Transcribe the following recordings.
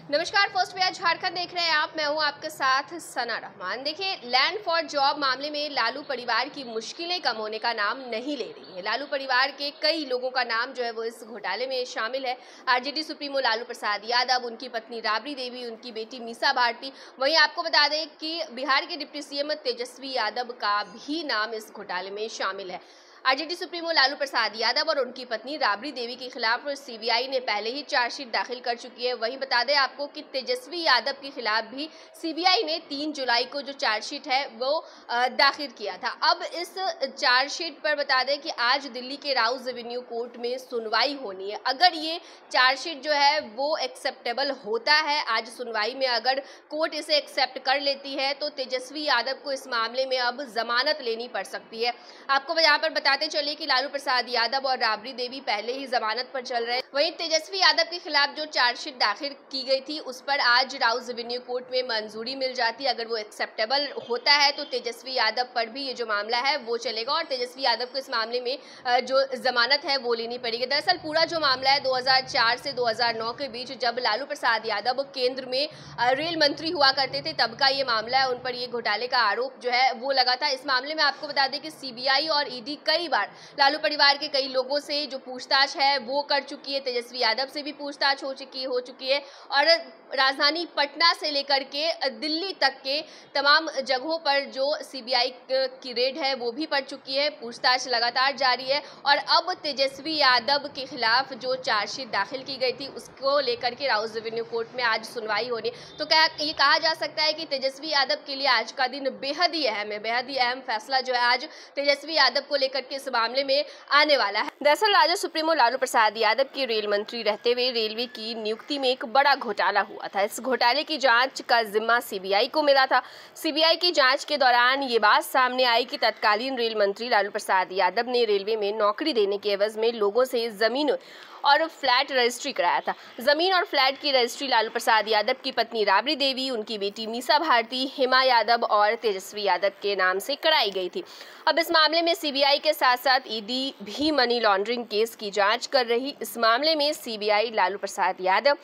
नमस्कार फ़र्स्ट वे झारखंड देख रहे हैं आप। मैं हूँ आपके साथ सना रहमान। देखिए लैंड फॉर जॉब मामले में लालू परिवार की मुश्किलें कम होने का नाम नहीं ले रही है। लालू परिवार के कई लोगों का नाम जो है वो इस घोटाले में शामिल है। आरजेडी सुप्रीमो लालू प्रसाद यादव, उनकी पत्नी राबड़ी देवी, उनकी बेटी मीसा भारती। वहीं आपको बता दें कि बिहार के डिप्टी सीएम तेजस्वी यादव का भी नाम इस घोटाले में शामिल है। आरजेडी सुप्रीमो लालू प्रसाद यादव और उनकी पत्नी राबड़ी देवी के खिलाफ सीबीआई ने पहले ही चार्जशीट दाखिल कर चुकी है। वहीं बता दें आपको कि तेजस्वी यादव के खिलाफ भी सीबीआई ने तीन जुलाई को जो चार्जशीट है, वो दाखिल किया था। अब इस चार्जशीट पर बता दें कि आज दिल्ली के राउज रेवेन्यू कोर्ट में सुनवाई होनी है। अगर ये चार्जशीट जो है, वो एक्सेप्टेबल होता है, आज सुनवाई में अगर कोर्ट इसे एक्सेप्ट कर लेती है तो तेजस्वी यादव को इस मामले में अब जमानत लेनी पड़ सकती है। आपको यहाँ पर बता बताते चले कि लालू प्रसाद यादव और राबड़ी देवी पहले ही जमानत पर चल रहे वहीं तेजस्वी यादव के खिलाफ जो चार्जशीट दाखिल की गई थी, उस पर आज राउज रेवेन्यू कोर्ट में मंजूरी मिल जाती अगर वो एक्सेप्टेबल होता है तो तेजस्वी यादव पर भी ये जो मामला है, वो चलेगा। और तेजस्वी यादव को इस मामले में जो जमानत है, वो लेनी पड़ेगी। दरअसल पूरा जो मामला है 2004 से 2009 के बीच, जब लालू प्रसाद यादव केंद्र में रेल मंत्री हुआ करते थे, तब का ये मामला है, उन पर ये घोटाले का आरोप जो है, वो लगा था। इस मामले में आपको बता दें कि सीबीआई और ईडी कई कई बार लालू परिवार के कई लोगों से जो पूछताछ है, वो कर चुकी है। तेजस्वी यादव से भी पूछताछ हो चुकी हो चुकी है। और राजधानी पटना से लेकर के दिल्ली तक के तमाम जगहों पर जो सीबीआई की रेड है, वो भी पड़ चुकी है। पूछताछ लगातार जारी है। और अब तेजस्वी यादव के खिलाफ जो चार्जशीट दाखिल की गई थी, उसको लेकर के राउस रेवेन्यू कोर्ट में आज सुनवाई होनी। तो क्या ये कहा जा सकता है कि तेजस्वी यादव के लिए आज का दिन बेहद ही अहम है। बेहद ही अहम फैसला जो है आज तेजस्वी यादव को लेकर इस मामले में आने वाला है। दरअसल राजा सुप्रीमो लालू प्रसाद यादव के रेल मंत्री रहते हुए रेलवे की नियुक्ति में एक बड़ा घोटाला हुआ था। इस घोटाले की जाँच का जिम्मा सीबीआई को मिला था। सीबीआई की जाँच के दौरान ये बात सामने आई कि तत्कालीन रेल मंत्री लालू प्रसाद यादव ने रेलवे में नौकरी देने के एवज में लोगों से ज़मीन और फ्लैट रजिस्ट्री कराया था। ज़मीन और फ्लैट की रजिस्ट्री लालू प्रसाद यादव की पत्नी राबड़ी देवी, उनकी बेटी मीसा भारती, हिमा यादव और तेजस्वी यादव के नाम से कराई गई थी। अब इस मामले में सीबीआई के साथ साथ ईडी भी मनी लॉन्ड्रिंग केस की जाँच कर रही। इस मामले में सीबीआई लालू प्रसाद यादव,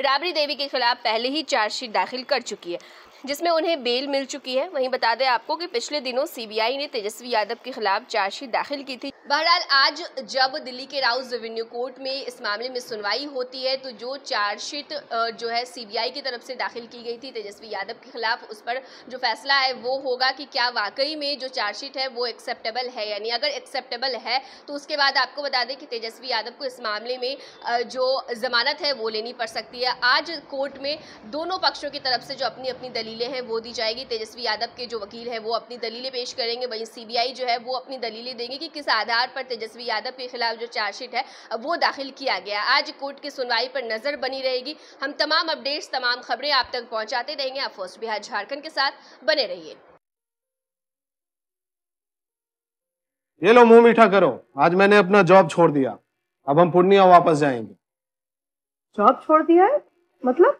राबड़ी देवी के खिलाफ पहले ही चार्जशीट दाखिल कर चुकी है। जिसमें उन्हें बेल मिल चुकी है। वहीं बता दें आपको कि पिछले दिनों सीबीआई ने तेजस्वी यादव के खिलाफ चार्जशीट दाखिल की थी। बहरहाल, आज जब दिल्ली के राउस रेवेन्यू कोर्ट में इस मामले में सुनवाई होती है तो जो चार्जशीट जो है सीबीआई की तरफ़ से दाखिल की गई थी तेजस्वी यादव के खिलाफ, उस पर जो फैसला है, वो होगा कि क्या वाकई में जो चार्जशीट है, वो एक्सेप्टेबल है यानी अगर एक्सेप्टेबल है तो उसके बाद आपको बता दें कि तेजस्वी यादव को इस मामले में जो जमानत है, वो लेनी पड़ सकती है। आज कोर्ट में दोनों पक्षों की तरफ़ से जो अपनी अपनी दलील दलीलें हैं वो दी जाएगी। तेजस्वी यादव के जो वकील हैं वो अपनी दलीलें पेश करेंगे। वहीं सीबीआई जो है वो अपनी दलीलें देंगे कि किस आधार पर तेजस्वी यादव के खिलाफ जो चार्जशीट है वो दाखिल किया गया आज कोर्ट की सुनवाई पर नज़र बनी रहेगी। हम तमाम अपडेट्स तमाम खबरें आप तक पहुंचाते रहेंगे। आप फ़र्स्ट बिहार झारखंड के साथ बने रहिए। ये लो मुँह मीठा करो। आज मैंने अपना जॉब छोड़ दिया। अब हम पूर्णिया वापस जाएँगे। जॉब छोड़ दिया है? मतलब?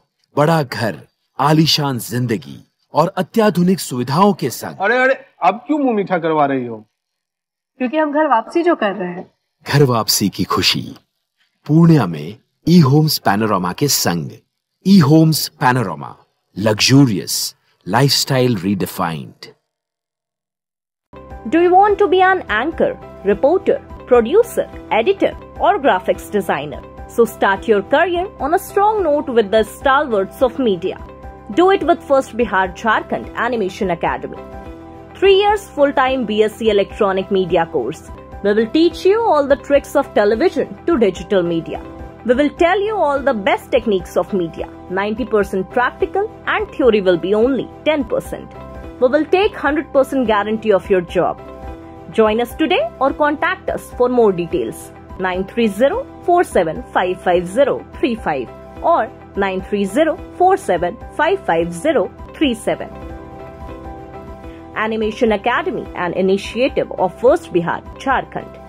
बड़ा घर आलीशान ज़िंदगी और अत्याधुनिक सुविधाओं के संग। अरे अरे अब क्यों मुँह मीठा करवा रही हो? क्योंकि हम घर वापसी जो कर रहे हैं। घर वापसी की खुशी पूर्णिया में ई होम्स पैनोरामा के संग। E Homes Panorama luxurious lifestyle redefined Do you want to be an anchor, reporter, producer, editor, or graphics designer? So start your career on a strong note with the stalwarts of media. Do it with First Bihar Jharkhand Animation Academy. Three years full-time BSc Electronic Media course. We will teach you all the tricks of television to digital media. We will tell you all the best techniques of media. 90% practical and theory will be only 10%. We will take 100% guarantee of your job. Join us today or contact us for more details. 930 47 55035 or 9304755037. Animation Academy, an initiative of First Bihar, Jharkhand.